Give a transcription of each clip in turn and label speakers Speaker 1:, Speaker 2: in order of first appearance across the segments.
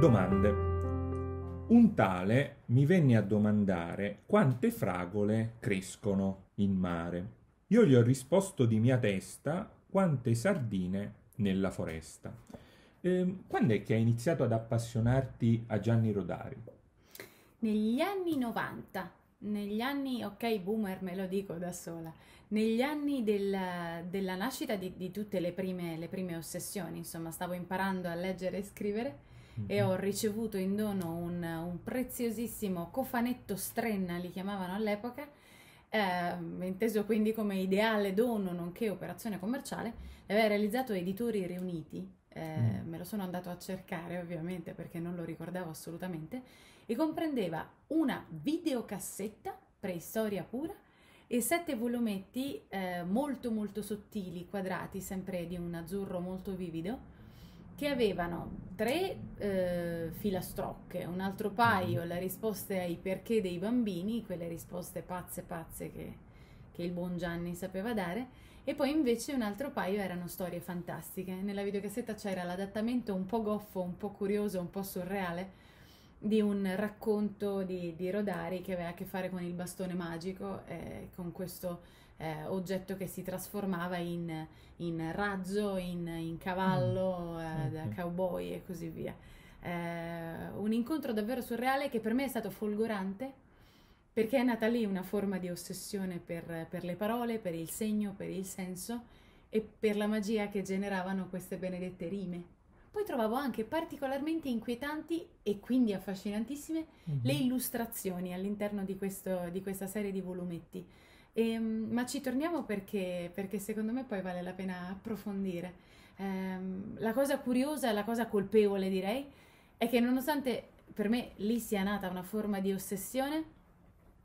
Speaker 1: Domande. Un tale mi venne a domandare quante fragole crescono in mare. Io gli ho risposto di mia testa quante sardine nella foresta. Eh, quando è che hai iniziato ad appassionarti a Gianni Rodari?
Speaker 2: Negli anni 90, negli anni, ok, boomer me lo dico da sola, negli anni della, della nascita di, di tutte le prime, le prime ossessioni, insomma, stavo imparando a leggere e scrivere e ho ricevuto in dono un, un preziosissimo cofanetto strenna, li chiamavano all'epoca, eh, inteso quindi come ideale dono nonché operazione commerciale, aveva realizzato Editori Riuniti, eh, mm. me lo sono andato a cercare ovviamente perché non lo ricordavo assolutamente, e comprendeva una videocassetta, preistoria pura, e sette volumetti eh, molto molto sottili, quadrati, sempre di un azzurro molto vivido, che avevano tre eh, filastrocche, un altro paio, le risposte ai perché dei bambini, quelle risposte pazze pazze che, che il buon Gianni sapeva dare, e poi invece un altro paio erano storie fantastiche. Nella videocassetta c'era l'adattamento un po' goffo, un po' curioso, un po' surreale di un racconto di, di Rodari che aveva a che fare con il bastone magico, eh, con questo eh, oggetto che si trasformava in, in razzo, in, in cavallo, mm. eh, da cowboy e così via. Eh, un incontro davvero surreale che per me è stato folgorante perché è nata lì una forma di ossessione per, per le parole, per il segno, per il senso e per la magia che generavano queste benedette rime. Poi trovavo anche particolarmente inquietanti e quindi affascinantissime mm-hmm. le illustrazioni all'interno di, questo, di, questa serie di volumetti. E, ehm, ma ci torniamo perché, perché, secondo me poi vale la pena approfondire. Ehm, la cosa curiosa, la cosa colpevole direi, è che nonostante per me lì sia nata una forma di ossessione,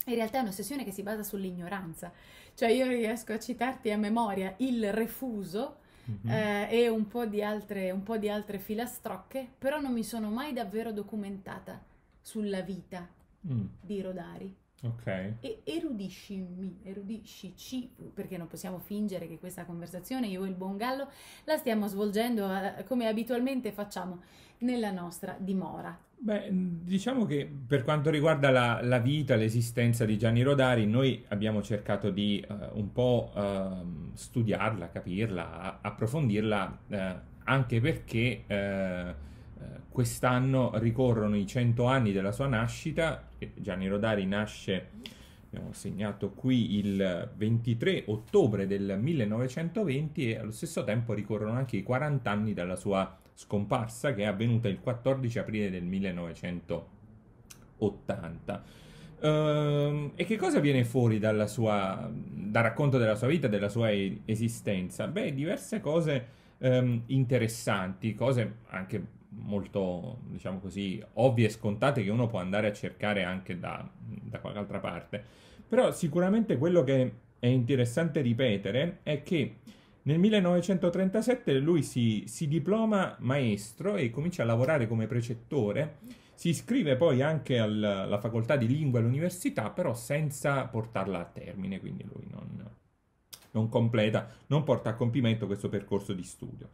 Speaker 2: in realtà è un'ossessione che si basa sull'ignoranza. Cioè io riesco a citarti a memoria il refuso mm-hmm. eh, e un po, altre, un po' di altre filastrocche, però non mi sono mai davvero documentata sulla vita mm. di Rodari.
Speaker 1: Ok.
Speaker 2: E erudiscimi, erudiscici, perché non possiamo fingere che questa conversazione, io e il buon Gallo, la stiamo svolgendo eh, come abitualmente facciamo nella nostra dimora.
Speaker 1: Beh, diciamo che per quanto riguarda la, la vita, l'esistenza di Gianni Rodari, noi abbiamo cercato di uh, un po' uh, studiarla, capirla, approfondirla, uh, anche perché quest'anno ricorrono i 100 anni della sua nascita, Gianni Rodari nasce, abbiamo segnato qui, il 23 ottobre del 1920 e allo stesso tempo ricorrono anche i 40 anni dalla sua scomparsa che è avvenuta il 14 aprile del 1980. Uh, ehm, e che cosa viene fuori sua, dal racconto della sua vita, della sua esistenza? Beh, diverse cose um, interessanti, cose anche molto, diciamo così, ovvie e scontate che uno può andare a cercare anche da, da qualche altra parte. Però sicuramente quello che è interessante ripetere è che nel 1937 lui si, si, diploma maestro e comincia a lavorare come precettore. Si iscrive poi anche alla, facoltà di lingua all'università, però senza portarla a termine, quindi lui non, non completa, non porta a compimento questo percorso di studio.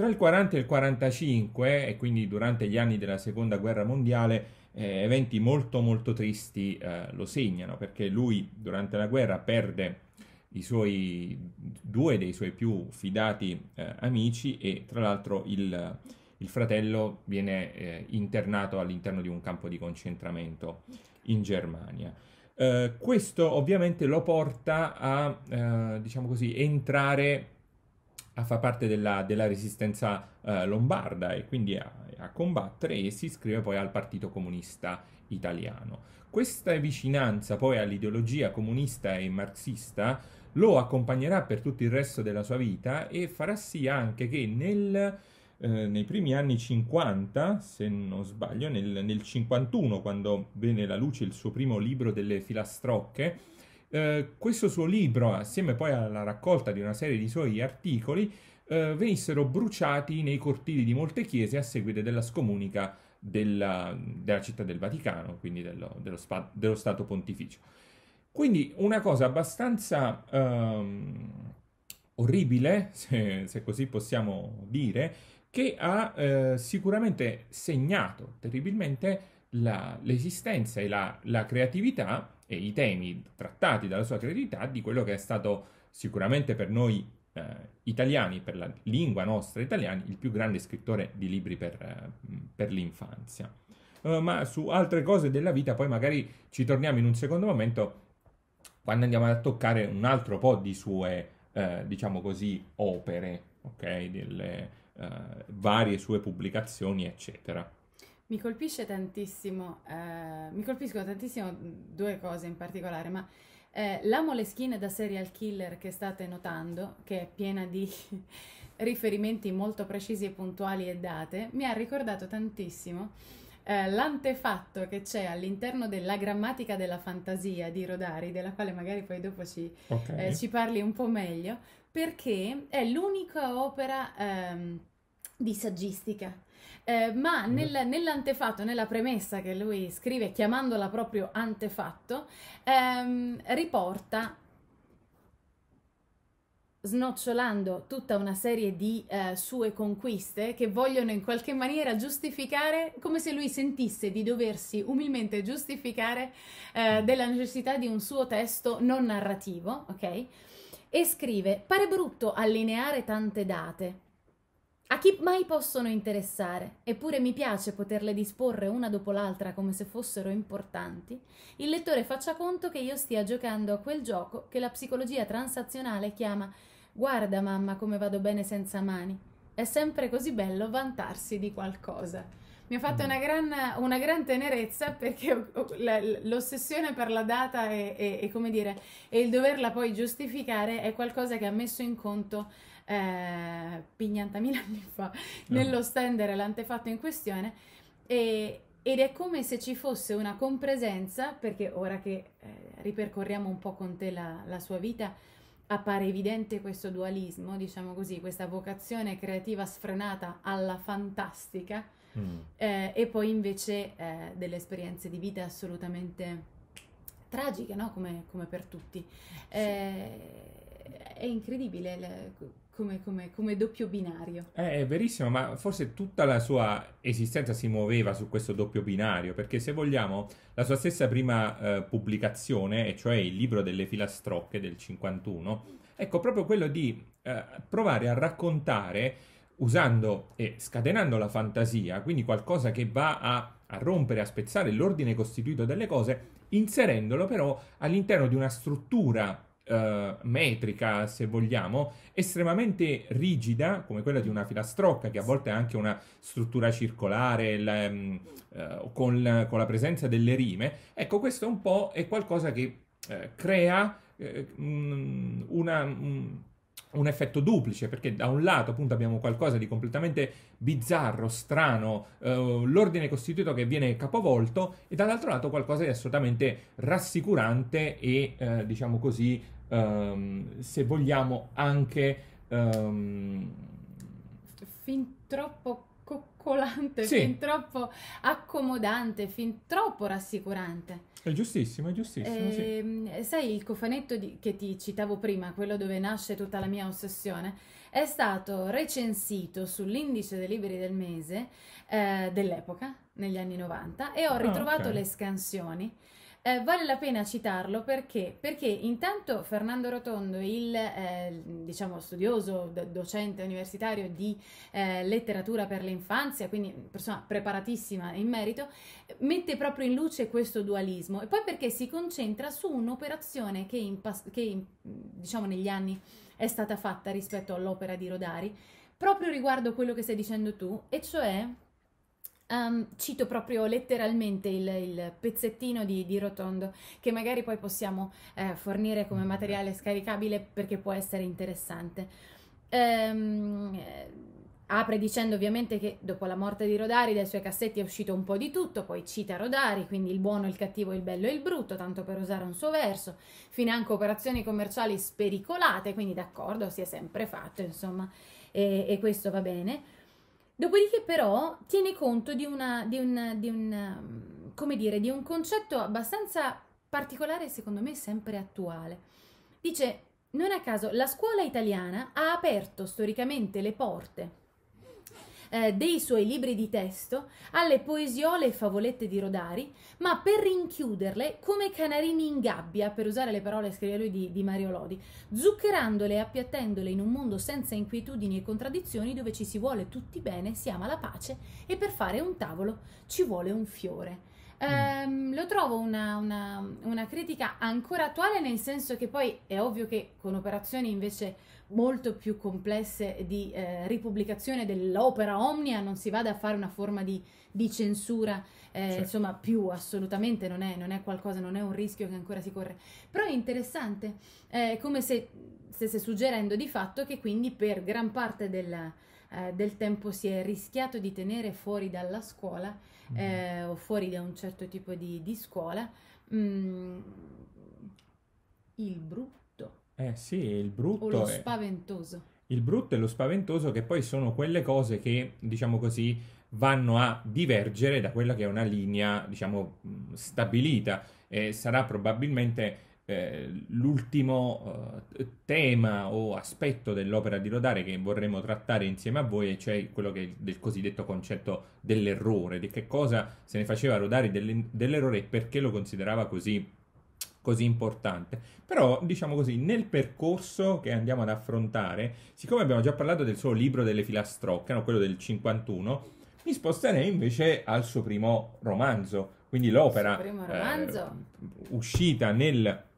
Speaker 1: Tra il 40 e il 45, e quindi durante gli anni della seconda guerra mondiale, eh, eventi molto molto tristi eh, lo segnano, perché lui durante la guerra perde suoi, due dei suoi più fidati eh, amici e tra l'altro il, il fratello viene eh, internato all'interno di un campo di concentramento in Germania. Uh, questo ovviamente lo porta a, uh, diciamo così, entrare a far parte della, della resistenza uh, lombarda e quindi a, a, combattere e si iscrive poi al Partito Comunista Italiano. Questa vicinanza poi all'ideologia comunista e marxista lo accompagnerà per tutto il resto della sua vita e farà sì anche che nel, eh, nei primi anni 50, se non sbaglio, nel, nel 51, quando venne alla luce il suo primo libro delle filastrocche, eh, questo suo libro, assieme poi alla raccolta di una serie di suoi articoli, eh, venissero bruciati nei cortili di molte chiese a seguito della scomunica della, della città del Vaticano, quindi dello, dello, spa, dello, Stato Pontificio. Quindi una cosa abbastanza um, orribile, se, se, così possiamo dire, che ha eh, sicuramente segnato terribilmente la, l'esistenza e la, la creatività e i temi trattati dalla sua creatività di quello che è stato sicuramente per noi eh, italiani, per la lingua nostra italiana, il più grande scrittore di libri per, eh, per l'infanzia. Uh, ma su altre cose della vita poi magari ci torniamo in un secondo momento quando andiamo a toccare un altro po' di sue, eh, diciamo così, opere, ok? Delle uh, varie sue pubblicazioni, eccetera.
Speaker 2: Mi colpisce tantissimo, eh, mi colpiscono tantissimo due cose in particolare, ma eh, la Moleskine da serial killer che state notando, che è piena di riferimenti molto precisi e puntuali e date, mi ha ricordato tantissimo eh, l'antefatto che c'è all'interno della grammatica della fantasia di Rodari, della quale magari poi dopo ci, okay. eh, ci parli un po' meglio, perché è l'unica opera ehm, di saggistica eh, ma mm. nel, nell'antefatto, nella premessa che lui scrive chiamandola proprio antefatto, ehm, riporta snocciolando tutta una serie di eh, sue conquiste che vogliono in qualche maniera giustificare, come se lui sentisse di doversi umilmente giustificare eh, della necessità di un suo testo non narrativo, ok? E scrive: Pare brutto allineare tante date a chi mai possono interessare, eppure mi piace poterle disporre una dopo l'altra come se fossero importanti, il lettore faccia conto che io stia giocando a quel gioco che la psicologia transazionale chiama Guarda mamma come vado bene senza mani. È sempre così bello vantarsi di qualcosa. Mi ha fatto mm. una gran, una gran tenerezza perché l'ossessione per la data e, e, e, come dire, e il doverla poi giustificare è qualcosa che ha messo in conto eh, pignantamila anni fa no. nello stendere l'antefatto in questione e, ed è come se ci fosse una compresenza, perché ora che eh, ripercorriamo un po' con te la, la, sua vita, appare evidente questo dualismo, diciamo così, questa vocazione creativa sfrenata alla fantastica mm. eh, e poi invece eh, delle esperienze di vita assolutamente tragiche, no? come, come per tutti. Sì. Eh, è incredibile le, come, come, come, doppio binario.
Speaker 1: Eh, è verissimo, ma forse tutta la sua esistenza si muoveva su questo doppio binario, perché se vogliamo, la sua stessa prima eh, pubblicazione, e cioè il libro delle filastrocche del 51, ecco proprio quello di eh, provare a raccontare usando e scatenando la fantasia, quindi qualcosa che va a, a rompere, a spezzare l'ordine costituito delle cose, inserendolo però all'interno di una struttura uh, metrica, se vogliamo, estremamente rigida, come quella di una filastrocca, che a volte ha anche una struttura circolare, la, um, uh, con, con, la presenza delle rime. Ecco, questo un po' è qualcosa che uh, crea una... Um, un effetto duplice, perché da un lato appunto abbiamo qualcosa di completamente bizzarro, strano, eh, l'ordine costituito che viene capovolto, e dall'altro lato qualcosa di assolutamente rassicurante e, eh, diciamo così, um, se vogliamo anche... Um...
Speaker 2: Fin troppo coccolante, sì. fin troppo accomodante, fin troppo rassicurante.
Speaker 1: È giustissimo, è giustissimo.
Speaker 2: E, sì. Ehm, sai, il cofanetto di, che ti citavo prima, quello dove nasce tutta la mia ossessione, è stato recensito sull'indice dei libri del mese eh, dell'epoca, negli anni 90, e ho ah, ritrovato okay. le scansioni eh, vale la pena citarlo perché? Perché intanto Fernando Rotondo, il eh, diciamo studioso, docente universitario di eh, letteratura per l'infanzia, quindi persona preparatissima in merito, mette proprio in luce questo dualismo e poi perché si concentra su un'operazione che, in, che in, diciamo negli anni è stata fatta rispetto all'opera di Rodari, proprio riguardo quello che stai dicendo tu, e cioè Um, cito proprio letteralmente il, il pezzettino di, di, Rotondo che magari poi possiamo eh, fornire come materiale scaricabile perché può essere interessante. Um, apre dicendo ovviamente che dopo la morte di Rodari dai suoi cassetti è uscito un po' di tutto, poi cita Rodari, quindi il buono, il cattivo, il bello e il brutto, tanto per usare un suo verso, financo operazioni commerciali spericolate, quindi d'accordo, si è sempre fatto, insomma, e, e questo va bene. Dopodiché però tiene conto di, una, di, un, di, un, come dire, di un concetto abbastanza particolare, secondo me sempre attuale. Dice, non a caso, la scuola italiana ha aperto storicamente le porte eh, dei suoi libri di testo alle poesiole e favolette di Rodari, ma per rinchiuderle come canarini in gabbia, per usare le parole, scrive lui, di, di Mario Lodi, zuccherandole e appiattendole in un mondo senza inquietudini e contraddizioni dove ci si vuole tutti bene, si ama la pace e per fare un tavolo ci vuole un fiore. Um, lo trovo una, una, una, critica ancora attuale, nel senso che poi è ovvio che con operazioni invece molto più complesse di eh, ripubblicazione dell'opera omnia non si vada a fare una forma di, di censura, eh, certo. insomma, più assolutamente non è, non è, qualcosa, non è un rischio che ancora si corre. Però è interessante, è come se stesse suggerendo di fatto che quindi per gran parte del, eh, del tempo si è rischiato di tenere fuori dalla scuola eh, o fuori da un certo tipo di, di scuola, mm, il brutto.
Speaker 1: Eh sì, il brutto. O
Speaker 2: lo è... spaventoso.
Speaker 1: Il brutto e lo spaventoso che poi sono quelle cose che, diciamo così, vanno a divergere da quella che è una linea, diciamo, stabilita. E sarà probabilmente eh, l'ultimo eh, tema o aspetto dell'opera di Rodare che vorremmo trattare insieme a voi, cioè quello che è del cosiddetto concetto dell'errore, di che cosa se ne faceva Rodari dell'errore e perché lo considerava così, così importante. Però, diciamo così, nel percorso che andiamo ad affrontare, siccome abbiamo già parlato del suo libro delle filastrocche, quello del 51, mi sposterei invece al suo primo romanzo, quindi l'opera
Speaker 2: eh,
Speaker 1: uscita nel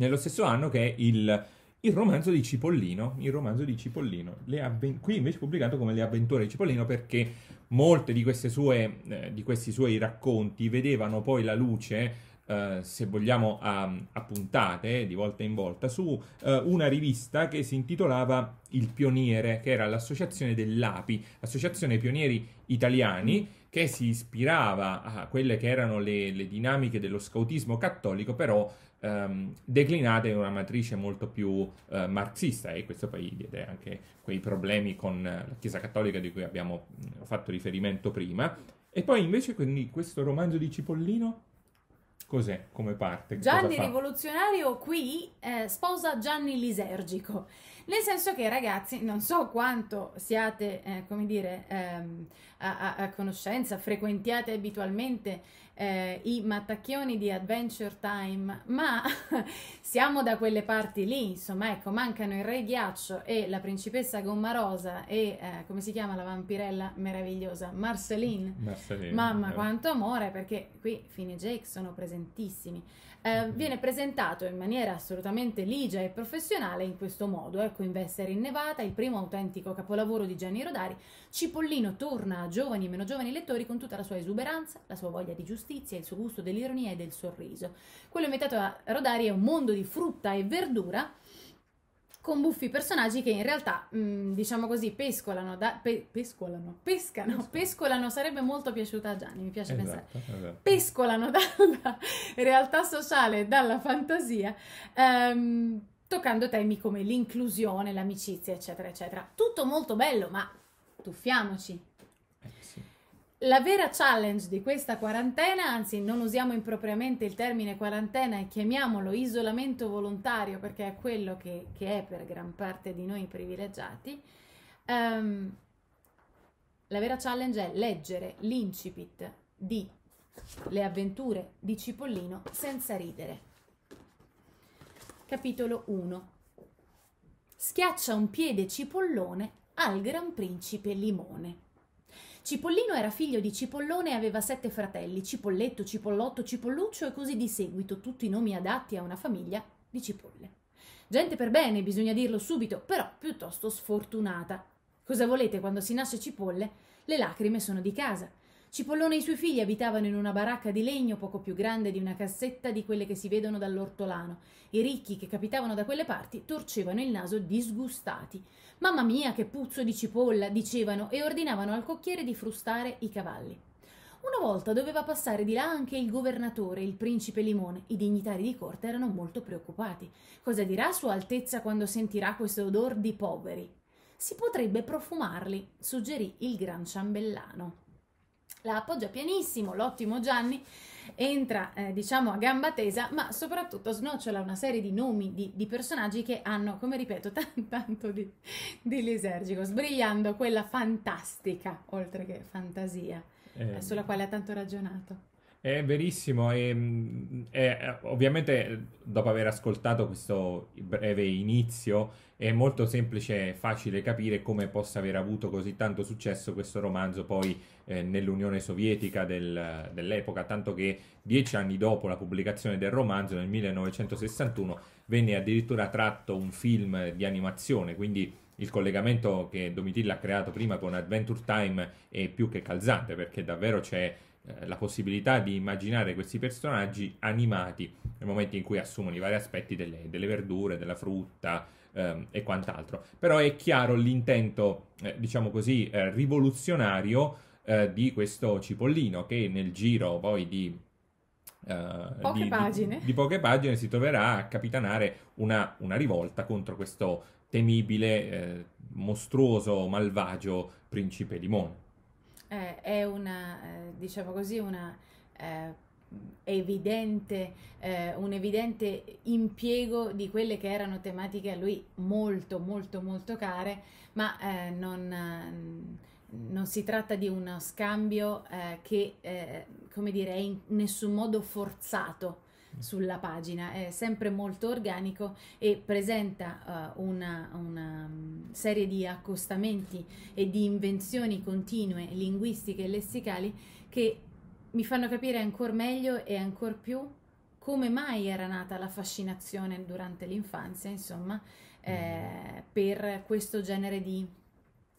Speaker 1: nello stesso anno che è il, il romanzo di Cipollino, il romanzo di Cipollino, avven- qui invece pubblicato come Le avventure di Cipollino perché molte di, sue, eh, di questi suoi racconti vedevano poi la luce Uh, se vogliamo, a, a, puntate, di volta in volta, su uh, una rivista che si intitolava Il Pioniere, che era l'associazione dell'API, Associazione Pionieri Italiani, che si ispirava a quelle che erano le, le dinamiche dello scautismo cattolico, però um, declinate in una matrice molto più uh, marxista e questo poi diede anche quei problemi con la Chiesa Cattolica di cui abbiamo fatto riferimento prima. E poi invece quindi questo romanzo di Cipollino cos'è come parte?
Speaker 2: Gianni Rivoluzionario qui eh, sposa Gianni Lisergico. Nel senso che ragazzi, non so quanto siate, eh, come dire, ehm, a, a, a, conoscenza, frequentiate abitualmente eh, i mattacchioni di Adventure Time, ma siamo da quelle parti lì, insomma, ecco, mancano il re ghiaccio e la principessa gomma rosa e, eh, come si chiama la vampirella meravigliosa? Marceline.
Speaker 1: Marceline
Speaker 2: Mamma, quanto amore, perché qui Fine Jake sono presentissimi eh, viene presentato in maniera assolutamente ligia e professionale in questo modo, ecco in Vessere innevata, il primo autentico capolavoro di Gianni Rodari, Cipollino torna a giovani e meno giovani lettori con tutta la sua esuberanza, la sua voglia di giustizia, il suo gusto dell'ironia e del sorriso. Quello inventato a Rodari è un mondo di frutta e verdura, con buffi personaggi che in realtà, mh, mm, diciamo così, pescolano, da, pe, pescolano, pescano, pescolano sarebbe molto piaciuta a Gianni, mi piace esatto, pensare, esatto. pescolano dalla realtà sociale dalla fantasia, ehm, toccando temi come l'inclusione, l'amicizia, eccetera, eccetera. Tutto molto bello, ma tuffiamoci, la vera challenge di questa quarantena, anzi non usiamo impropriamente il termine quarantena e chiamiamolo isolamento volontario perché è quello che, che è per gran parte di noi privilegiati, um, la vera challenge è leggere l'incipit di Le avventure di Cipollino senza ridere. Capitolo 1 Schiaccia un piede cipollone al Gran Principe Limone. Cipollino era figlio di Cipollone e aveva sette fratelli, Cipolletto, Cipollotto, Cipolluccio e così di seguito, tutti nomi adatti a una famiglia di cipolle. Gente per bene, bisogna dirlo subito, però piuttosto sfortunata. Cosa volete quando si nasce cipolle? Le lacrime sono di casa. Cipollone e i suoi figli abitavano in una baracca di legno poco più grande di una cassetta di quelle che si vedono dall'ortolano. I ricchi che capitavano da quelle parti torcevano il naso disgustati. Mamma mia, che puzzo di cipolla, dicevano e ordinavano al cocchiere di frustare i cavalli. Una volta doveva passare di là anche il governatore, il principe Limone. I dignitari di corte erano molto preoccupati. Cosa dirà Sua Altezza quando sentirà questo odor di poveri? Si potrebbe profumarli, suggerì il gran ciambellano. La appoggia pianissimo, l'ottimo Gianni entra eh, diciamo a gamba tesa ma soprattutto snocciola una serie di nomi di, di personaggi che hanno come ripeto t- tanto di, di lisergico sbrigliando quella fantastica oltre che fantasia eh, sulla quale ha tanto ragionato.
Speaker 1: È verissimo e, e, ovviamente dopo aver ascoltato questo breve inizio è molto semplice e facile capire come possa aver avuto così tanto successo questo romanzo poi eh, nell'Unione Sovietica del, dell'epoca, tanto che dieci anni dopo la pubblicazione del romanzo, nel 1961, venne addirittura tratto un film di animazione, quindi il collegamento che Domitilla ha creato prima con Adventure Time è più che calzante perché davvero c'è eh, la possibilità di immaginare questi personaggi animati nel momento in cui assumono i vari aspetti delle, delle verdure, della frutta ehm, e quant'altro. Però è chiaro l'intento, eh, diciamo così, eh, rivoluzionario eh, di questo cipollino che nel giro poi di
Speaker 2: Uh, poche di,
Speaker 1: di, di, poche pagine si troverà a capitanare una, una rivolta contro questo temibile, eh, mostruoso, malvagio principe limone
Speaker 2: eh, è una, eh, diciamo così, una evidente, eh, un evidente impiego di quelle che erano tematiche a lui molto, molto, molto care, ma eh, non, non, si tratta di uno scambio eh, che, come dire, è in nessun modo forzato sulla pagina, è sempre molto organico e presenta uh, una, una, mm, serie di accostamenti e di invenzioni continue linguistiche e lessicali che mi fanno capire ancora meglio e ancora più come mai era nata la fascinazione durante l'infanzia, insomma, eh, per questo genere di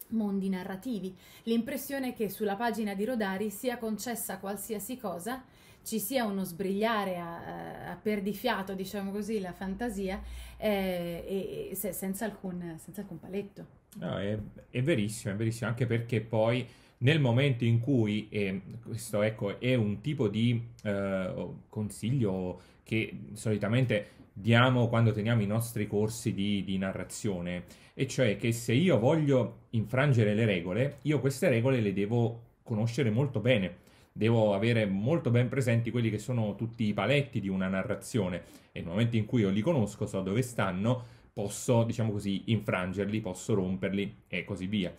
Speaker 2: mondi narrativi. L'impressione che sulla pagina di Rodari sia concessa qualsiasi cosa ci sia uno sbrigliare a, a perdifiato, diciamo così, la fantasia, eh, e, se, senza, alcun, senza, alcun, paletto.
Speaker 1: No, è, è, verissimo, è verissimo, anche perché poi nel momento in cui, eh, questo ecco, è un tipo di eh, consiglio che solitamente diamo quando teniamo i nostri corsi di, di, narrazione, e cioè che se io voglio infrangere le regole, io queste regole le devo conoscere molto bene devo avere molto ben presenti quelli che sono tutti i paletti di una narrazione e nel momento in cui io li conosco, so dove stanno, posso, diciamo così, infrangerli, posso romperli e così via.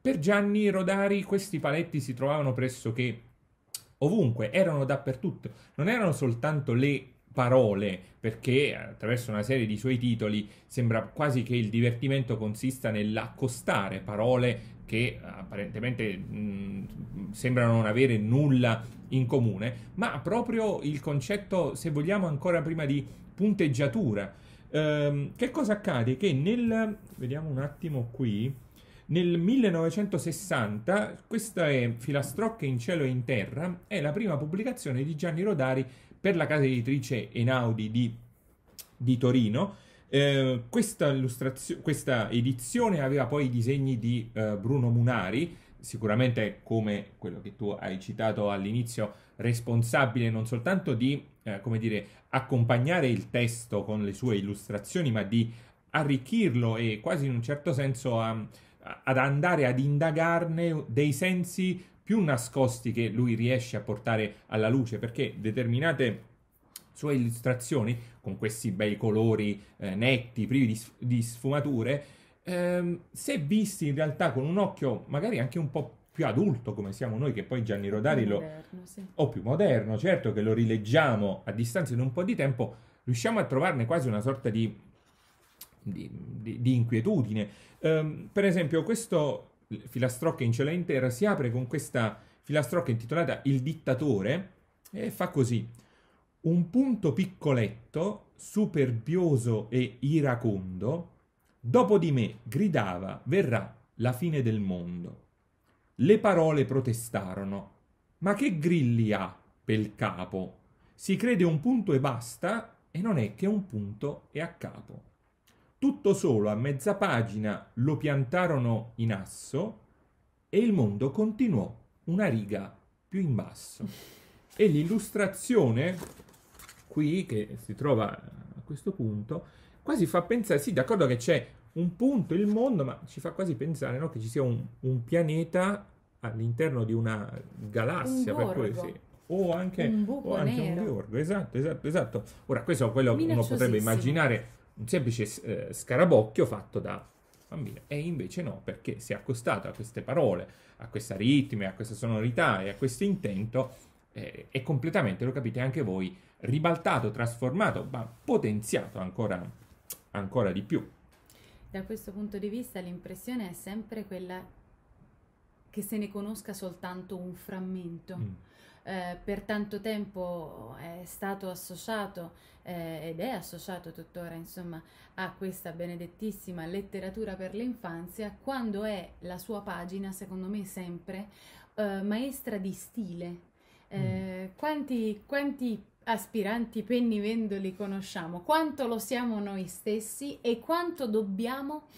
Speaker 1: Per Gianni Rodari questi paletti si trovavano pressoché ovunque, erano dappertutto, non erano soltanto le parole, perché attraverso una serie di suoi titoli sembra quasi che il divertimento consista nell'accostare parole che apparentemente mh, sembrano non avere nulla in comune, ma proprio il concetto, se vogliamo ancora prima di punteggiatura. Ehm, che cosa accade? Che nel, vediamo un attimo qui, nel 1960, questa è Filastrocche in cielo e in terra, è la prima pubblicazione di Gianni Rodari per la casa editrice Enaudi di, di Torino, eh, questa, questa, edizione aveva poi i disegni di eh, Bruno Munari, sicuramente come quello che tu hai citato all'inizio, responsabile non soltanto di, eh, come dire, accompagnare il testo con le sue illustrazioni, ma di arricchirlo e quasi in un certo senso a, ad andare ad indagarne dei sensi più nascosti che lui riesce a portare alla luce, perché determinate sue illustrazioni, con questi bei colori eh, netti, privi di, di sfumature, ehm, se visti in realtà con un occhio magari anche un po' più adulto come siamo noi, che poi Gianni Rodari lo... Moderno, sì. O più moderno, certo, che lo rileggiamo a distanza di un po' di tempo, riusciamo a trovarne quasi una sorta di, di, di, di inquietudine. Um, per esempio, questo filastrocca in cielo intera si apre con questa filastrocca intitolata Il dittatore e fa così un punto piccoletto, superbioso e iracondo, dopo di me gridava verrà la fine del mondo. Le parole protestarono. Ma che grilli ha pel capo? Si crede un punto e basta, e non è che un punto e a capo. Tutto solo a mezza pagina lo piantarono in asso e il mondo continuò una riga più in basso. E l'illustrazione qui, che si trova a questo punto, quasi fa pensare, sì, d'accordo che c'è un punto, il mondo, ma ci fa quasi pensare no, che ci sia un, un pianeta all'interno di una galassia,
Speaker 2: Un
Speaker 1: per cui sì. O anche
Speaker 2: Un buco
Speaker 1: o anche
Speaker 2: nero.
Speaker 1: un gorgo, esatto, esatto, esatto. Ora, questo è quello che uno potrebbe immaginare un semplice eh, scarabocchio fatto da bambino. E invece no, perché si è accostato a queste parole, a questa ritmica, a questa sonorità e a questo intento, eh, è completamente, lo capite anche voi, ribaltato, trasformato, ma potenziato ancora, ancora di più.
Speaker 2: Da questo punto di vista l'impressione è sempre quella che se ne conosca soltanto un frammento.
Speaker 1: Mm.
Speaker 2: Eh, per tanto tempo è stato associato eh, ed è associato tuttora, insomma, a questa benedettissima letteratura per l'infanzia, quando è la sua pagina, secondo me, sempre eh, maestra di stile. Eh, quanti, quanti aspiranti pennivendoli conosciamo? Quanto lo siamo noi stessi e quanto dobbiamo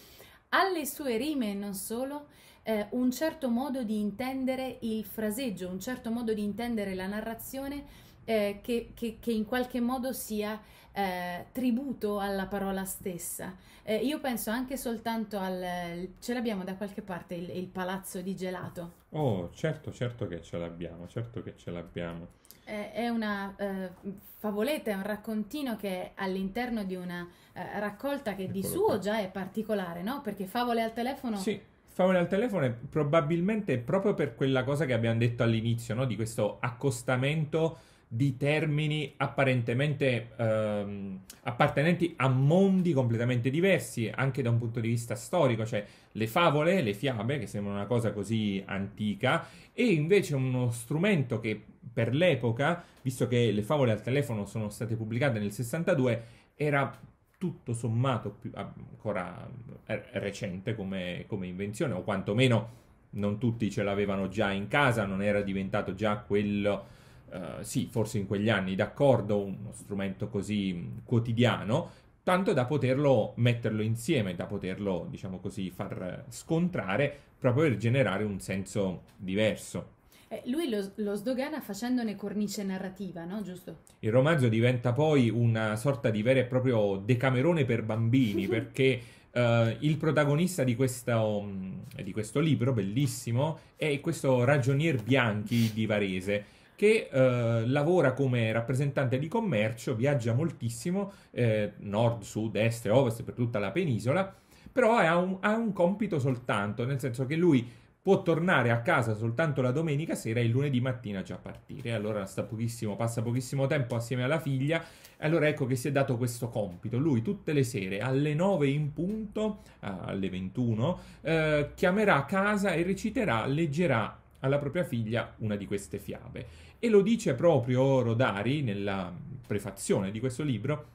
Speaker 2: alle sue rime e non solo eh, un certo modo di intendere il fraseggio, un certo modo di intendere la narrazione eh, che, che- che in qualche modo sia eh, tributo alla parola stessa. Eh, io penso anche soltanto al... ce l'abbiamo da qualche parte il, il palazzo di gelato.
Speaker 1: Oh, certo, certo che ce l'abbiamo, certo che ce l'abbiamo.
Speaker 2: È una eh, favoletta, è un raccontino che è all'interno di una eh, raccolta che di
Speaker 1: Eccolo
Speaker 2: suo
Speaker 1: qua.
Speaker 2: già è particolare, no? Perché favole al telefono...
Speaker 1: Sì, favole al telefono è probabilmente proprio per quella cosa che abbiamo detto all'inizio, no? Di questo accostamento di termini apparentemente ehm, appartenenti a mondi completamente diversi, anche da un punto di vista storico, cioè le favole, le fiabe, che sembrano una cosa così antica, e invece uno strumento che per l'epoca, visto che le favole al telefono sono state pubblicate nel 62, era tutto sommato più, ancora eh, recente come, come invenzione, o quantomeno non tutti ce l'avevano già in casa, non era diventato già quello, eh, sì, forse in quegli anni, d'accordo, uno strumento così quotidiano, tanto da poterlo metterlo insieme, da poterlo, diciamo così, far scontrare proprio per generare un senso diverso.
Speaker 2: Eh, lui lo, lo sdogana facendone cornice narrativa, no? Giusto?
Speaker 1: Il romanzo diventa poi una sorta di vero e proprio decamerone per bambini perché eh, il protagonista di, questa, um, di questo libro, bellissimo, è questo ragionier Bianchi di Varese che eh, lavora come rappresentante di commercio, viaggia moltissimo, eh, nord, sud, est e ovest per tutta la penisola, però ha un, ha un compito soltanto, nel senso che lui può tornare a casa soltanto la domenica sera e il lunedì mattina già partire. Allora sta pochissimo, passa pochissimo tempo assieme alla figlia. Allora ecco che si è dato questo compito. Lui tutte le sere alle 9 in punto, ah, alle 21, eh, chiamerà a casa e reciterà, leggerà alla propria figlia una di queste fiabe. E lo dice proprio Rodari nella prefazione di questo libro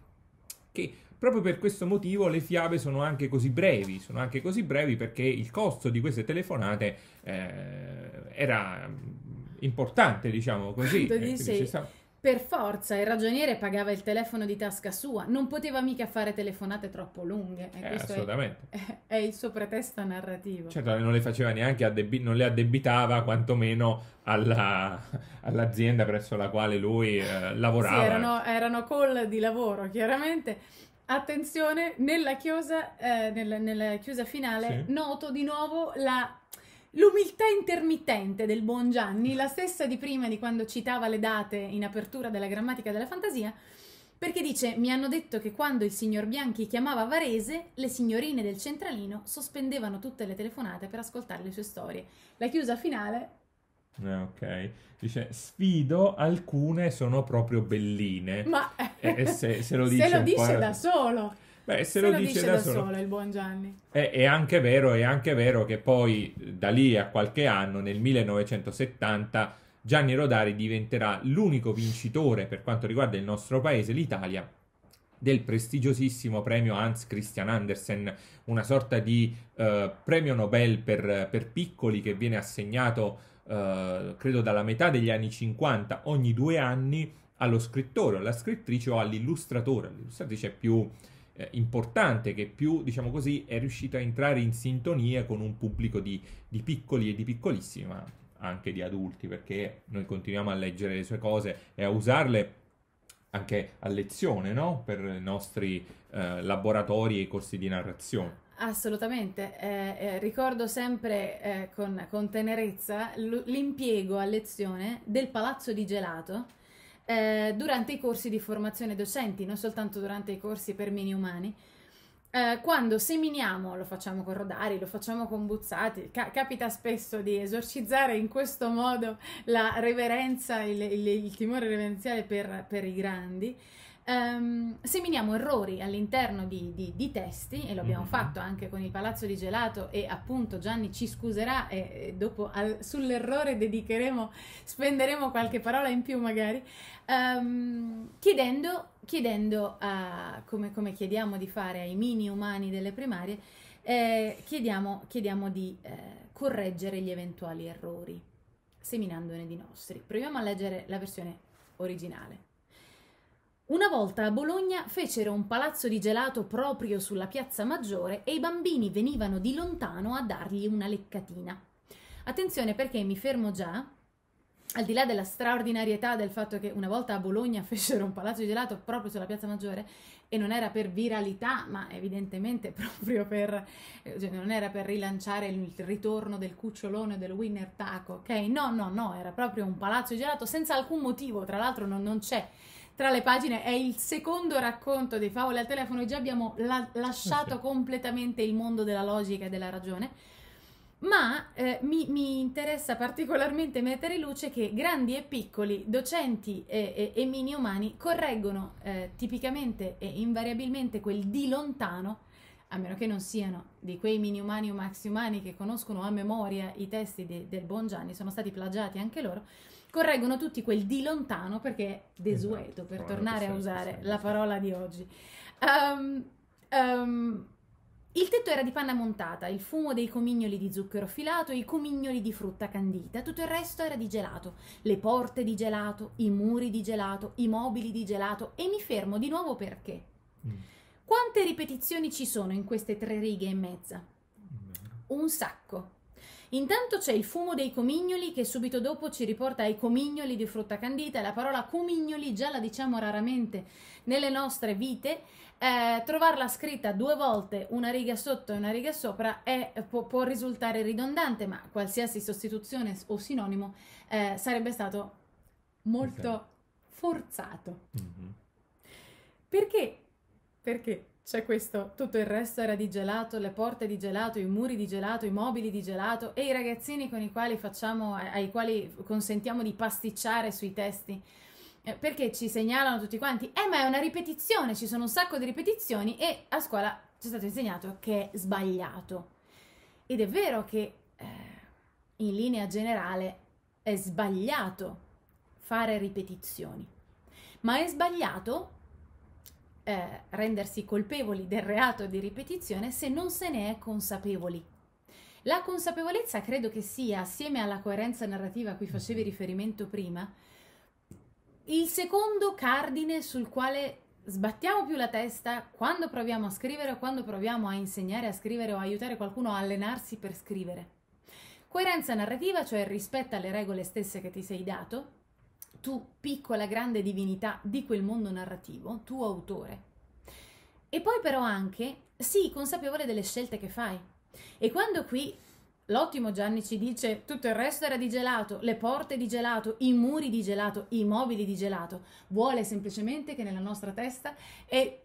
Speaker 1: che proprio per questo motivo le fiabe sono anche così brevi, sono anche così brevi perché il costo di queste telefonate eh, era importante, diciamo così. E sta-
Speaker 2: Per forza, il ragioniere pagava il telefono di tasca sua, non poteva mica fare telefonate troppo lunghe. E
Speaker 1: eh,
Speaker 2: questo è,
Speaker 1: assolutamente.
Speaker 2: è il suo pretesto narrativo.
Speaker 1: Certo, non le faceva neanche addebi- non le addebitava quantomeno alla- all'azienda presso la quale lui eh, lavorava.
Speaker 2: Sì, erano, erano call di lavoro, chiaramente. Attenzione, nella chiusa, eh, nella, nella chiusa finale
Speaker 1: Sì.
Speaker 2: noto di nuovo la- l'umiltà intermittente del buon Gianni, la stessa di prima di quando citava le date in apertura della grammatica della fantasia, perché dice: Mi hanno detto che quando il signor Bianchi chiamava Varese, le signorine del centralino sospendevano tutte le telefonate per ascoltare le sue storie. La chiusa finale
Speaker 1: ok. Dice, sfido, alcune sono proprio belline.
Speaker 2: Ma
Speaker 1: Eh, eh, se- se lo dice
Speaker 2: lo
Speaker 1: un
Speaker 2: dice da solo.
Speaker 1: Beh, se, lo, dice, da solo.
Speaker 2: il buon Gianni.
Speaker 1: È, è anche vero, è anche vero che poi da lì a qualche anno, nel 1970, Gianni Rodari diventerà l'unico vincitore per quanto riguarda il nostro paese, l'Italia, del prestigiosissimo premio Hans Christian Andersen, una sorta di eh, premio Nobel per, per piccoli che viene assegnato, eh, credo, dalla metà degli anni 50 ogni due anni allo scrittore, alla scrittrice o all'illustratore. L'illustratrice è più eh, importante, che più, diciamo così, è riuscito a entrare in sintonia con un pubblico di, di piccoli e di piccolissimi, ma anche di adulti, perché noi continuiamo a leggere le sue cose e a usarle anche a lezione, no? Per i nostri eh, laboratori e corsi di narrazione.
Speaker 2: Assolutamente, eh, eh, ricordo sempre eh, con, con, tenerezza l'impiego a lezione del palazzo di gelato eh, durante i corsi di formazione docenti, non soltanto durante i corsi per mini umani. Eh, quando seminiamo, lo facciamo con Rodari, lo facciamo con Buzzati, ca- capita spesso di esorcizzare in questo modo la reverenza, il, il, il timore reverenziale per, per i grandi um, seminiamo errori all'interno di, di, di, testi e lo abbiamo mm-hmm. fatto anche con il Palazzo di Gelato e appunto Gianni ci scuserà e, e dopo al, sull'errore dedicheremo, spenderemo qualche parola in più magari, um, chiedendo, chiedendo a, come, come, chiediamo di fare ai mini umani delle primarie, eh, chiediamo, chiediamo, di eh, correggere gli eventuali errori, seminandone di nostri. Proviamo a leggere la versione originale. Una volta a Bologna fecero un palazzo di gelato proprio sulla piazza Maggiore e i bambini venivano di lontano a dargli una leccatina. Attenzione perché mi fermo già, al di là della straordinarietà del fatto che una volta a Bologna fecero un palazzo di gelato proprio sulla piazza Maggiore e non era per viralità, ma evidentemente proprio per cioè non era per rilanciare il ritorno del cucciolone del winner taco, ok? No, no, no, era proprio un palazzo di gelato senza alcun motivo, tra l'altro non, non c'è tra le pagine è il secondo racconto dei favole al telefono e già abbiamo la- lasciato completamente il mondo della logica e della ragione. Ma eh, mi, mi, interessa particolarmente mettere in luce che grandi e piccoli, docenti e, e, e mini umani correggono eh, tipicamente e invariabilmente quel di lontano, a meno che non siano di quei mini umani o maxi umani che conoscono a memoria i testi de, del buon Gianni, sono stati plagiati anche loro correggono tutti quel di lontano perché è desueto, esatto, per tornare a usare la parola di oggi. Um, um, il tetto era di panna montata, il fumo dei comignoli di zucchero filato e i comignoli di frutta candita, tutto il resto era di gelato, le porte di gelato, i muri di gelato, i mobili di gelato e mi fermo di nuovo perché. Mm. Quante ripetizioni ci sono in queste tre righe e mezza? Un sacco. Intanto c'è il fumo dei comignoli che subito dopo ci riporta ai comignoli di frutta candita. La parola comignoli già la diciamo raramente nelle nostre vite. Eh, trovarla scritta due volte, una riga sotto e una riga sopra, è, può, può, risultare ridondante, ma qualsiasi sostituzione o sinonimo eh, sarebbe stato molto forzato. Mm-hmm. Perché? Perché? C'è questo, tutto il resto era di gelato, le porte di gelato, i muri di gelato, i mobili di gelato e i ragazzini con i quali facciamo, ai quali consentiamo di pasticciare sui testi. Eh, perché ci segnalano tutti quanti, eh ma è una ripetizione, ci sono un sacco di ripetizioni e a scuola ci è stato insegnato che è sbagliato. Ed è vero che eh, in linea generale è sbagliato fare ripetizioni, ma è sbagliato eh, rendersi colpevoli del reato di ripetizione se non se ne è consapevoli. La consapevolezza credo che sia, assieme alla coerenza narrativa a cui facevi riferimento prima, il secondo cardine sul quale sbattiamo più la testa quando proviamo a scrivere o quando proviamo a insegnare a scrivere o aiutare qualcuno a allenarsi per scrivere. Coerenza narrativa, cioè rispetto alle regole stesse che ti sei dato, tu piccola grande divinità di quel mondo narrativo, tu autore. E poi però anche, sii consapevole delle scelte che fai. E quando qui l'ottimo Gianni ci dice tutto il resto era di gelato, le porte di gelato, i muri di gelato, i mobili di gelato, vuole semplicemente che nella nostra testa e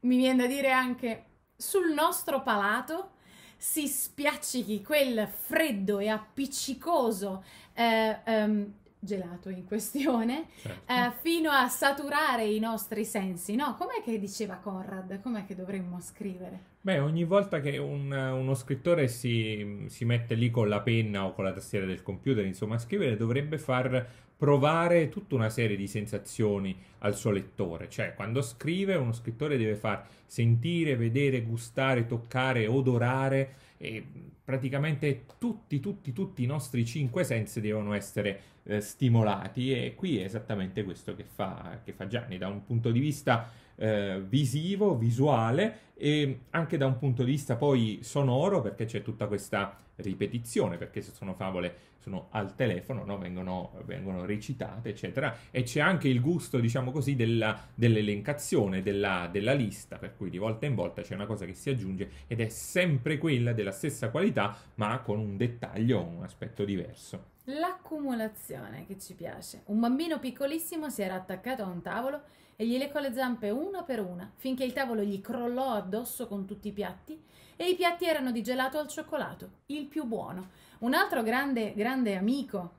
Speaker 2: mi viene da dire anche sul nostro palato si spiaccichi quel freddo e appiccicoso eh, um, gelato in questione certo. eh, fino a saturare i nostri sensi, no? Com'è che diceva Conrad? Com'è che dovremmo scrivere?
Speaker 1: Beh, ogni volta che un, uno scrittore si, si, mette lì con la penna o con la tastiera del computer, insomma, a scrivere, dovrebbe far provare tutta una serie di sensazioni al suo lettore. Cioè, quando scrive, uno scrittore deve far sentire, vedere, gustare, toccare, odorare e praticamente tutti, tutti, tutti i nostri cinque sensi devono essere eh, stimolati. E qui è esattamente questo che fa, che fa Gianni. Da un punto di vista eh, visivo, visuale e anche da un punto di vista poi sonoro, perché c'è tutta questa ripetizione, perché se sono favole sono al telefono, no? vengono, vengono, recitate, eccetera, e c'è anche il gusto, diciamo così, della, dell'elencazione, della, della, lista, per cui di volta in volta c'è una cosa che si aggiunge ed è sempre quella della stessa qualità, ma con un dettaglio, un aspetto diverso.
Speaker 2: L'accumulazione che ci piace. Un bambino piccolissimo si era attaccato a un tavolo e gli leccò le zampe una per una, finché il tavolo gli crollò addosso con tutti i piatti, e i piatti erano di gelato al cioccolato, il più buono. Un altro grande, grande amico,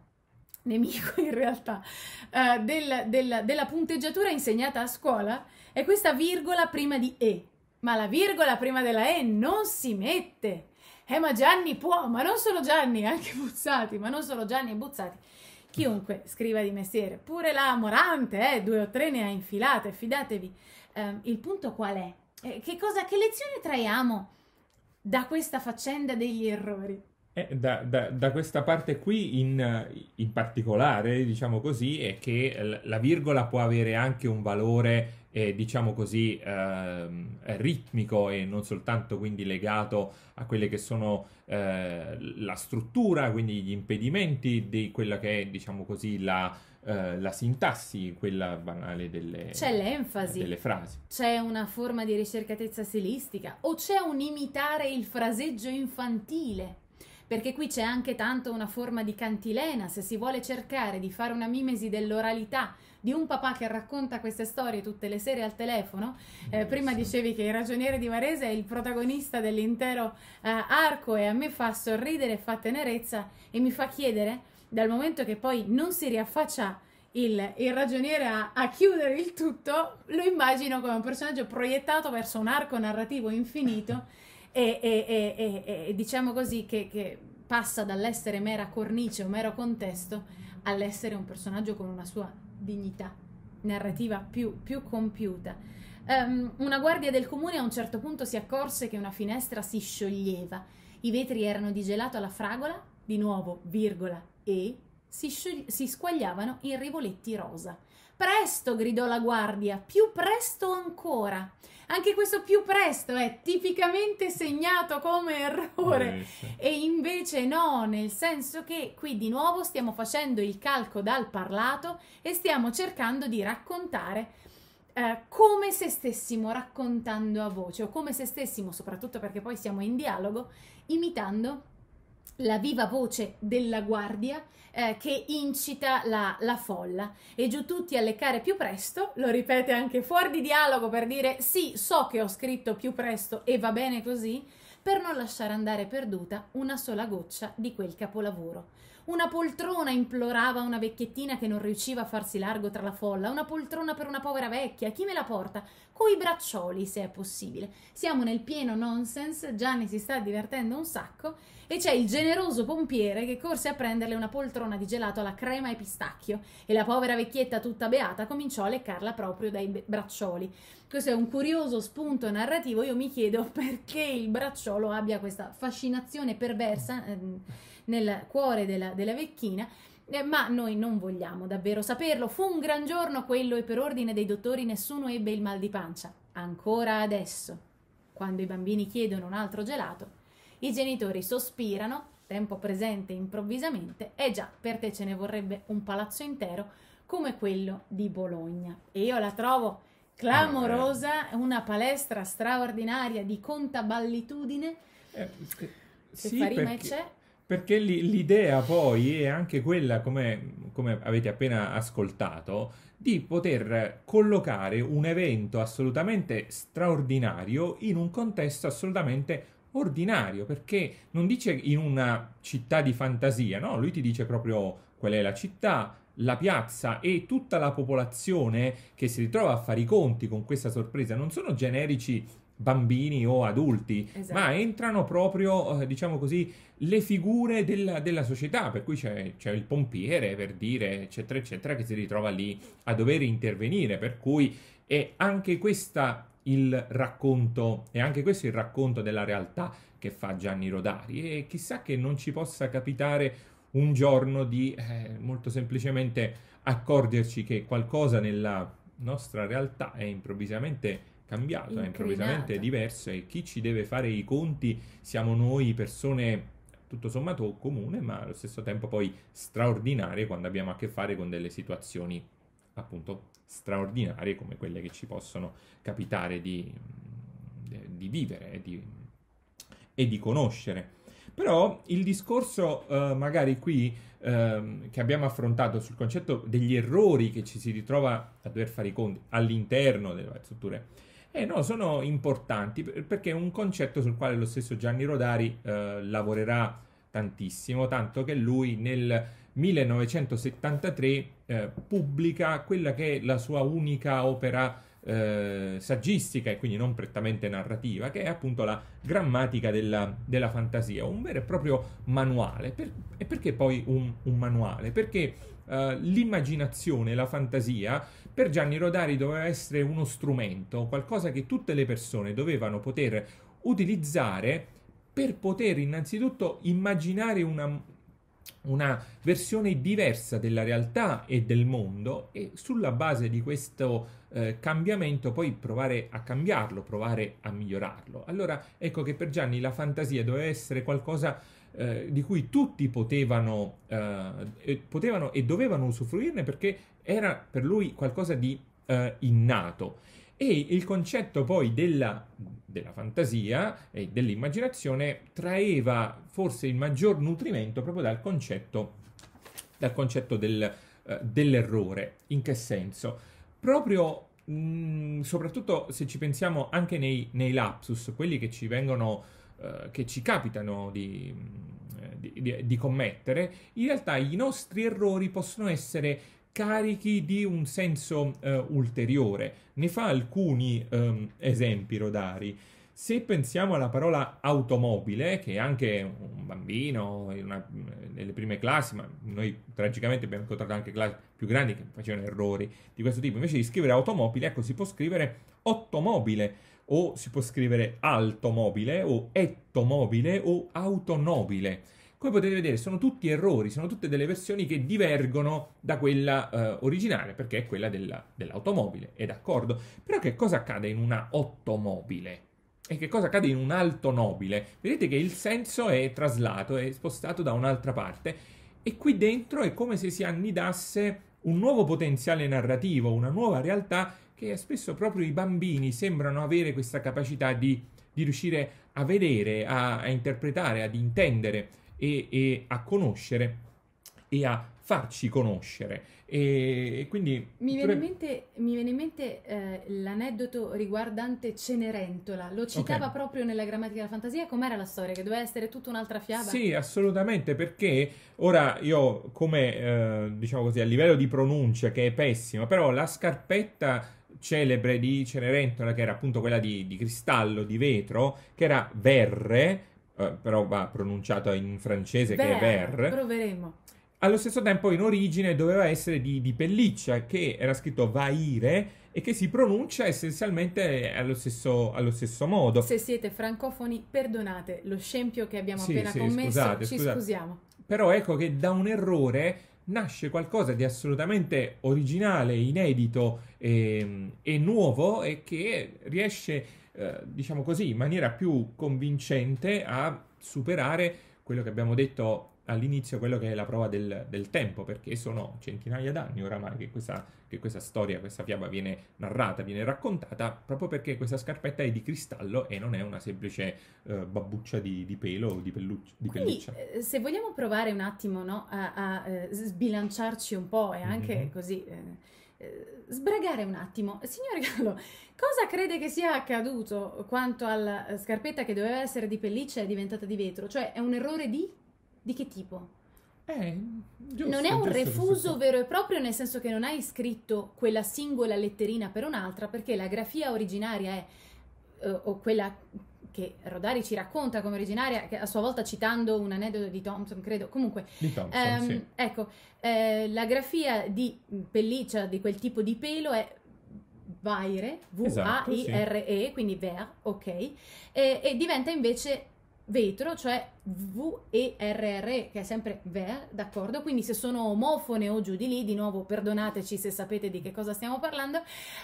Speaker 2: nemico in realtà, uh, del, del, della punteggiatura insegnata a scuola è questa virgola prima di E. Ma la virgola prima della E non si mette. Eh, ma Gianni può, ma non solo Gianni, anche Buzzati, ma non solo Gianni e Buzzati. Chiunque scriva di mestiere, pure la Morante, eh, due o tre ne ha infilate, fidatevi. Eh, il punto qual è? Eh, che, cosa, che lezione traiamo da questa faccenda degli errori?
Speaker 1: Eh, da, da, da, questa parte qui in, in, particolare, diciamo così, è che la virgola può avere anche un valore, eh, diciamo così, eh, ritmico e non soltanto quindi legato a quelle che sono eh, la struttura, quindi gli impedimenti di quella che è, diciamo così, la, eh, la sintassi, quella banale delle,
Speaker 2: c'è l'enfasi,
Speaker 1: delle frasi.
Speaker 2: C'è una forma di ricercatezza stilistica o c'è un imitare il fraseggio infantile perché qui c'è anche tanto una forma di cantilena, se si vuole cercare di fare una mimesi dell'oralità di un papà che racconta queste storie tutte le sere al telefono. Eh, prima dicevi che il ragioniere di Varese è il protagonista dell'intero eh, arco e a me fa sorridere, fa tenerezza e mi fa chiedere, dal momento che poi non si riaffaccia il, il ragioniere a, a, chiudere il tutto, lo immagino come un personaggio proiettato verso un arco narrativo infinito e, e, e, e diciamo così che, che passa dall'essere mera cornice o mero contesto all'essere un personaggio con una sua dignità narrativa più, più compiuta. Um, una guardia del comune a un certo punto si accorse che una finestra si scioglieva. I vetri erano di gelato alla fragola, di nuovo, virgola, e si, si squagliavano in rivoletti rosa. Presto! gridò la guardia, più presto ancora. Anche questo più presto è tipicamente segnato come errore e invece no, nel senso che qui di nuovo stiamo facendo il calco dal parlato e stiamo cercando di raccontare eh, come se stessimo raccontando a voce o come se stessimo, soprattutto perché poi siamo in dialogo, imitando la viva voce della guardia eh, che incita la, la, folla e giù tutti a leccare più presto, lo ripete anche fuori di dialogo per dire sì, so che ho scritto più presto e va bene così, per non lasciare andare perduta una sola goccia di quel capolavoro. Una poltrona implorava una vecchiettina che non riusciva a farsi largo tra la folla, una poltrona per una povera vecchia, chi me la porta? Coi braccioli, se è possibile. Siamo nel pieno nonsense, Gianni si sta divertendo un sacco e c'è il generoso pompiere che corse a prenderle una poltrona di gelato alla crema e pistacchio e la povera vecchietta tutta beata cominciò a leccarla proprio dai braccioli. Questo è un curioso spunto narrativo, io mi chiedo perché il bracciolo abbia questa fascinazione perversa. Ehm, nel cuore della, della vecchina, eh, ma noi non vogliamo davvero saperlo. Fu un gran giorno quello e per ordine dei dottori nessuno ebbe il mal di pancia. Ancora adesso, quando i bambini chiedono un altro gelato, i genitori sospirano, tempo presente improvvisamente, e già, per te ce ne vorrebbe un palazzo intero come quello di Bologna. E io la trovo clamorosa, una palestra straordinaria di contaballitudine. Eh, che sì, fa rima perché... c'è
Speaker 1: perché l'idea poi è anche quella, come, come, avete appena ascoltato, di poter collocare un evento assolutamente straordinario in un contesto assolutamente ordinario, perché non dice in una città di fantasia, no? Lui ti dice proprio qual è la città, la piazza e tutta la popolazione che si ritrova a fare i conti con questa sorpresa. Non sono generici bambini o adulti, esatto. ma entrano proprio, eh, diciamo così, le figure della, della società, per cui c'è, c'è, il pompiere, per dire, eccetera, eccetera, che si ritrova lì a dover intervenire, per cui è anche questa il racconto, è anche questo il racconto della realtà che fa Gianni Rodari e chissà che non ci possa capitare un giorno di eh, molto semplicemente accorgerci che qualcosa nella nostra realtà è improvvisamente cambiato, è improvvisamente diverso e chi ci deve fare i conti siamo noi persone tutto sommato comune, ma allo stesso tempo poi straordinarie quando abbiamo a che fare con delle situazioni appunto straordinarie come quelle che ci possono capitare di, di vivere e di, e di conoscere. Però il discorso eh, magari qui ehm, che abbiamo affrontato sul concetto degli errori che ci si ritrova a dover fare i conti all'interno delle varie strutture, eh no, sono importanti per- perché è un concetto sul quale lo stesso Gianni Rodari eh, lavorerà tantissimo, tanto che lui nel 1973 eh, pubblica quella che è la sua unica opera eh, saggistica e quindi non prettamente narrativa, che è appunto la grammatica della, della fantasia, un vero e proprio manuale. Per- e perché poi un, un manuale? Perché eh, l'immaginazione, la fantasia, per Gianni Rodari doveva essere uno strumento, qualcosa che tutte le persone dovevano poter utilizzare per poter innanzitutto immaginare una, una versione diversa della realtà e del mondo e sulla base di questo eh, cambiamento poi provare a cambiarlo, provare a migliorarlo. Allora ecco che per Gianni la fantasia doveva essere qualcosa eh, di cui tutti potevano, eh, potevano e dovevano usufruirne perché era per lui qualcosa di eh, innato. E il concetto poi della, della fantasia e dell'immaginazione traeva forse il maggior nutrimento proprio dal concetto, dal concetto del, eh, dell'errore. In che senso? Proprio, mh, soprattutto se ci pensiamo anche nei, nei lapsus, quelli che ci vengono, che ci capitano di, mh, di, di- di commettere, in realtà i nostri errori possono essere carichi di un senso eh, ulteriore. Ne fa alcuni ehm, esempi Rodari. Se pensiamo alla parola automobile, che anche un bambino in una- nelle prime classi, ma noi tragicamente abbiamo incontrato anche classi più grandi che facevano errori di questo tipo, invece di scrivere automobile, ecco, si può scrivere ottomobile, o si può scrivere altomobile, o ettomobile, o autonobile. Come potete vedere, sono tutti errori, sono tutte delle versioni che divergono da quella eh, originale, perché è quella della- dell'automobile, è d'accordo. Però che cosa accade in una ottomobile? E che cosa accade in un automobile? Vedete che il senso è traslato, è spostato da un'altra parte, e qui dentro è come se si annidasse un nuovo potenziale narrativo, una nuova realtà che spesso proprio i bambini sembrano avere questa capacità di, di riuscire a vedere, a, a interpretare, ad intendere e, e a conoscere e a farci conoscere. E, quindi
Speaker 2: Mi viene in mente, mi viene in mente, eh, l'aneddoto riguardante Cenerentola, lo citava
Speaker 1: Ok.
Speaker 2: proprio nella grammatica della fantasia, com'era la storia? Che doveva essere tutta un'altra fiaba?
Speaker 1: Sì, assolutamente, perché ora io come, eh, diciamo così, a livello di pronuncia che è pessima, però la scarpetta celebre di Cenerentola, che era appunto quella di, di cristallo, di vetro, che era verre, eh, però va pronunciato in francese che è
Speaker 2: Ver,
Speaker 1: ver,
Speaker 2: proveremo.
Speaker 1: allo stesso tempo in origine doveva essere di, di pelliccia, che era scritto vaire e che si pronuncia essenzialmente allo stesso, allo stesso modo.
Speaker 2: Se siete francofoni, perdonate lo scempio che abbiamo
Speaker 1: Sì,
Speaker 2: appena
Speaker 1: sì,
Speaker 2: commesso,
Speaker 1: scusate,
Speaker 2: ci
Speaker 1: scusate.
Speaker 2: scusiamo.
Speaker 1: Però ecco che da un errore nasce qualcosa di assolutamente originale, inedito e, e nuovo e che riesce, eh, diciamo così, in maniera più convincente a superare quello che abbiamo detto all'inizio, quello che è la prova del, del tempo, perché sono centinaia d'anni oramai che questa, che questa storia, questa fiaba viene narrata, viene raccontata, proprio perché questa scarpetta è di cristallo e non è una semplice eh, babbuccia di, di pelo o di, pelluccia, di
Speaker 2: Quindi,
Speaker 1: pelliccia.
Speaker 2: eh, se vogliamo provare un attimo no, a, a, eh, sbilanciarci un po' e anche
Speaker 1: Mhm.
Speaker 2: così eh, sbragare un attimo, signor Gallo, cosa crede che sia accaduto quanto alla scarpetta che doveva essere di pelliccia è diventata di vetro? Cioè, è un errore di? Di che tipo?
Speaker 1: Eh, giusto,
Speaker 2: non è un
Speaker 1: giusto,
Speaker 2: refuso
Speaker 1: giusto.
Speaker 2: vero e proprio, nel senso che non hai scritto quella singola letterina per un'altra, perché la grafia originaria è, eh, o quella che Rodari ci racconta come originaria, che a sua volta citando un aneddoto di Thompson, credo. Comunque,
Speaker 1: Di Thompson,
Speaker 2: ehm,
Speaker 1: sì.
Speaker 2: ecco, eh, la grafia di pelliccia di quel tipo di pelo è Vaire,
Speaker 1: Esatto,
Speaker 2: V-A-I-R-E, quindi ver, ok, e, e diventa invece vetro, cioè V-E-R-R, che è sempre ver, d'accordo? Quindi se sono omofone o giù di lì, di nuovo perdonateci se sapete di che cosa stiamo parlando,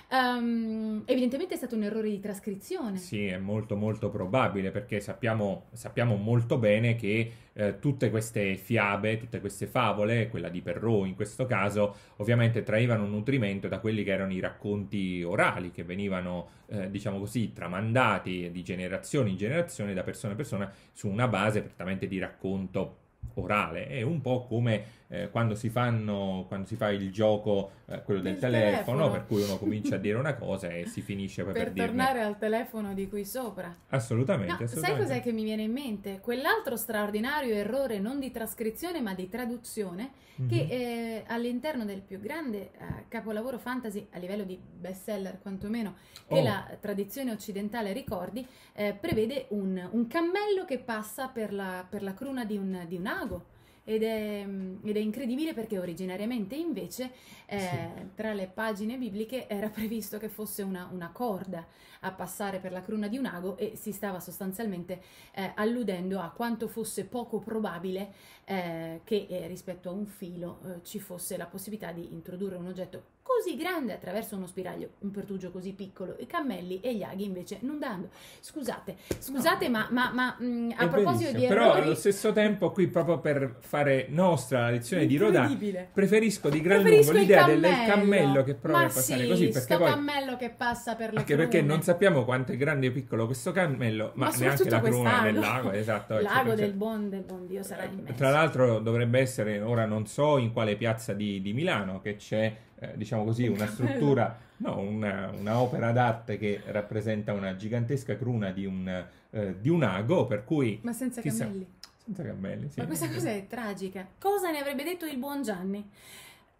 Speaker 2: um, evidentemente è stato un errore di trascrizione.
Speaker 1: Sì, è molto molto probabile perché sappiamo, sappiamo molto bene che eh, tutte queste fiabe, tutte queste favole, quella di Perrault in questo caso, ovviamente traevano nutrimento da quelli che erano i racconti orali che venivano, eh, diciamo così, tramandati di generazione in generazione da persona a persona su una base prettamente di racconto orale. È un po' come eh, quando, si fanno, quando si fa il gioco, eh, quello del telefono, telefono, per cui uno comincia a dire una cosa e si finisce poi
Speaker 2: per,
Speaker 1: per
Speaker 2: tornare
Speaker 1: dirne...
Speaker 2: al telefono di qui sopra.
Speaker 1: Assolutamente,
Speaker 2: no,
Speaker 1: assolutamente.
Speaker 2: Sai cos'è che mi viene in mente? Quell'altro straordinario errore non di trascrizione ma di traduzione mm-hmm. che eh, all'interno del più grande eh, capolavoro fantasy a livello di bestseller quantomeno che oh. la tradizione occidentale ricordi eh, prevede un, un, cammello che passa per la, per la cruna di un, di un ago ed è, ed è, incredibile perché originariamente invece eh, sì. tra le pagine bibliche era previsto che fosse una, una, corda a passare per la cruna di un ago e si stava sostanzialmente eh, alludendo a quanto fosse poco probabile eh, che eh, rispetto a un filo eh, ci fosse la possibilità di introdurre un oggetto così grande attraverso uno spiraglio, un pertugio così piccolo, i cammelli e gli aghi invece non dando. Scusate, scusate, no. ma, ma, ma mh, mm, a proposito di
Speaker 1: Però
Speaker 2: errori...
Speaker 1: allo stesso tempo qui proprio per fare nostra la lezione di Roda, preferisco di gran
Speaker 2: preferisco
Speaker 1: lungo l'idea
Speaker 2: cammello.
Speaker 1: del cammello che prova
Speaker 2: ma
Speaker 1: a passare
Speaker 2: sì,
Speaker 1: così perché poi
Speaker 2: cammello che passa per le
Speaker 1: anche
Speaker 2: crune.
Speaker 1: perché non sappiamo quanto è grande o piccolo questo cammello, ma, ma neanche la cruna del lago, esatto.
Speaker 2: Lago del buon, del buon Dio sarà immenso.
Speaker 1: Tra l'altro dovrebbe essere, ora non so in quale piazza di, di Milano, che c'è eh, diciamo così, una struttura, no, una, una, opera d'arte che rappresenta una gigantesca cruna di un, eh, di un ago, per cui...
Speaker 2: Ma senza cammelli.
Speaker 1: Senza cammelli, sì.
Speaker 2: Ma questa cosa è tragica. Cosa ne avrebbe detto il buon Gianni?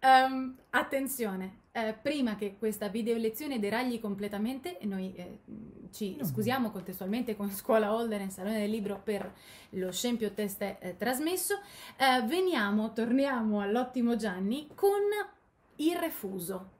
Speaker 2: Um, attenzione, eh, prima che questa video lezione deragli completamente, noi eh, ci no. scusiamo contestualmente con Scuola Holder e Salone del Libro per lo scempio test eh, trasmesso, eh, veniamo, torniamo all'ottimo Gianni con il refuso.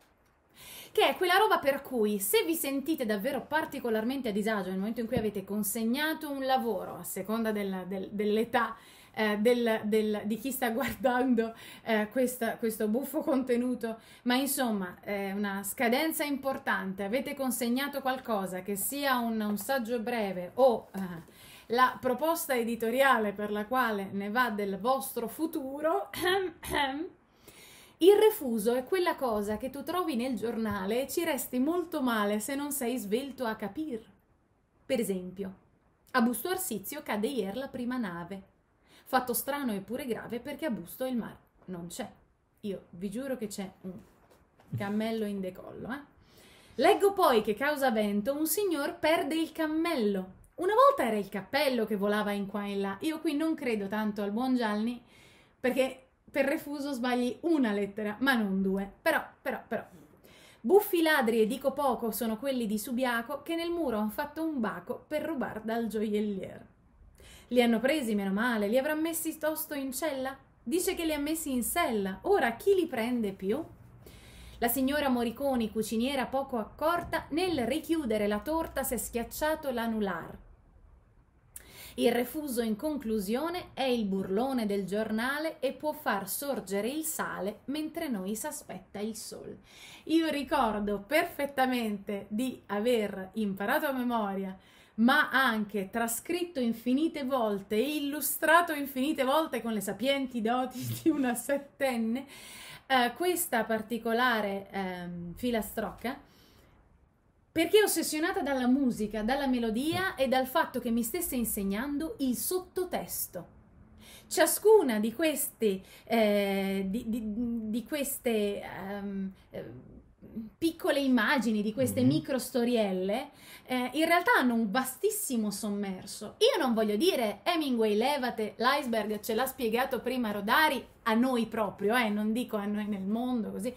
Speaker 2: Che è quella roba per cui se vi sentite davvero particolarmente a disagio nel momento in cui avete consegnato un lavoro, a seconda del, del, dell'età eh, del, del, di chi sta guardando eh, questa, questo buffo contenuto, ma insomma è una scadenza importante, avete consegnato qualcosa che sia un, un saggio breve o eh, la proposta editoriale per la quale ne va del vostro futuro, Il refuso è quella cosa che tu trovi nel giornale e ci resti molto male se non sei svelto a capir. Per esempio, a Busto Arsizio cade ieri la prima nave. Fatto strano e pure grave perché a Busto il mar non c'è. Io vi giuro che c'è un cammello in decollo, eh? Leggo poi che causa vento un signor perde il cammello. Una volta era il cappello che volava in qua e in là. Io qui non credo tanto al buon Gianni perché per refuso sbagli una lettera, ma non due. Però, però, però. Buffi ladri e dico poco sono quelli di Subiaco che nel muro hanno fatto un baco per rubar dal gioiellier. Li hanno presi, meno male, li avrà messi tosto in cella? Dice che li ha messi in sella. Ora chi li prende più? La signora Moriconi, cuciniera poco accorta, nel richiudere la torta si è schiacciato l'anular il refuso in conclusione è il burlone del giornale e può far sorgere il sale mentre noi s'aspetta il sole. Io ricordo perfettamente di aver imparato a memoria ma anche trascritto infinite volte e illustrato infinite volte con le sapienti doti di una settenne, eh, questa particolare eh, filastrocca perché ossessionata dalla musica, dalla melodia e dal fatto che mi stesse insegnando il sottotesto. Ciascuna di queste, eh, di, di, di queste um, piccole immagini, di queste mm-hmm. micro storielle, eh, in realtà hanno un vastissimo sommerso. Io non voglio dire Hemingway, levate, l'iceberg ce l'ha spiegato prima Rodari a noi proprio, eh, non dico a noi nel mondo così,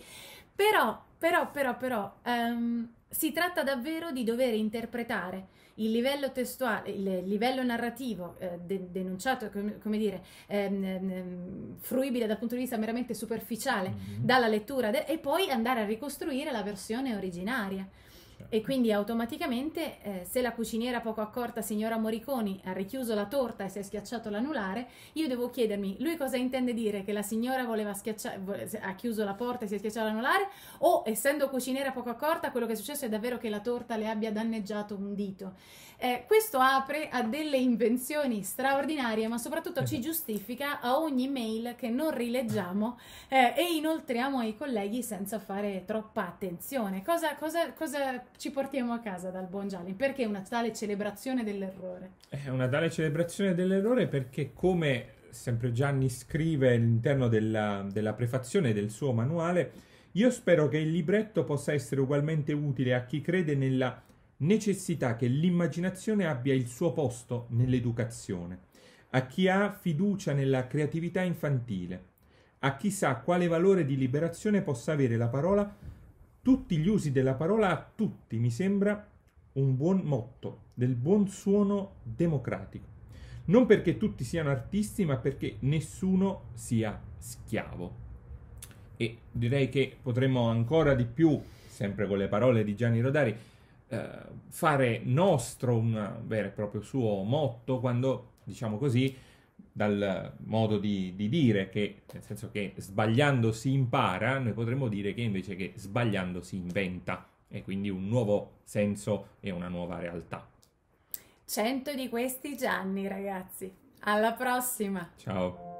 Speaker 2: però, però, però, però, um, si tratta davvero di dover interpretare il livello testuale, il livello narrativo eh, de- denunciato, come, come dire, ehm, ehm, fruibile dal punto di vista meramente superficiale mm-hmm. dalla lettura de- e poi andare a ricostruire la versione originaria. Certo. E quindi automaticamente, eh, se la cuciniera poco accorta, signora Moriconi, ha richiuso la torta e si è schiacciato l'anulare, io devo chiedermi, lui cosa intende dire? Che la signora voleva schiacciare, ha chiuso la porta e si è schiacciato l'anulare? O, essendo cuciniera poco accorta, quello che è successo è davvero che la torta le abbia danneggiato un dito? Eh, questo apre a delle invenzioni straordinarie, ma soprattutto ci giustifica a ogni mail che non rileggiamo eh, e inoltriamo ai colleghi senza fare troppa attenzione. Cosa, cosa, cosa, ci portiamo a casa dal buon Gialli? Perché una tale celebrazione dell'errore?
Speaker 1: È una tale celebrazione dell'errore perché come sempre Gianni scrive all'interno della, della prefazione del suo manuale, io spero che il libretto possa essere ugualmente utile a chi crede nella necessità che l'immaginazione abbia il suo posto nell'educazione, a chi ha fiducia nella creatività infantile, a chi sa quale valore di liberazione possa avere la parola, tutti gli usi della parola a tutti mi sembra un buon motto del buon suono democratico. Non perché tutti siano artisti, ma perché nessuno sia schiavo. E direi che potremmo ancora di più, sempre con le parole di Gianni Rodari, fare nostro un vero e proprio suo motto quando, diciamo così, dal modo di, di, dire che, nel senso che sbagliando si impara, noi potremmo dire che invece che sbagliando si inventa e quindi un nuovo senso e una nuova realtà.
Speaker 2: Cento di questi Gianni, ragazzi. Alla prossima.
Speaker 1: Ciao.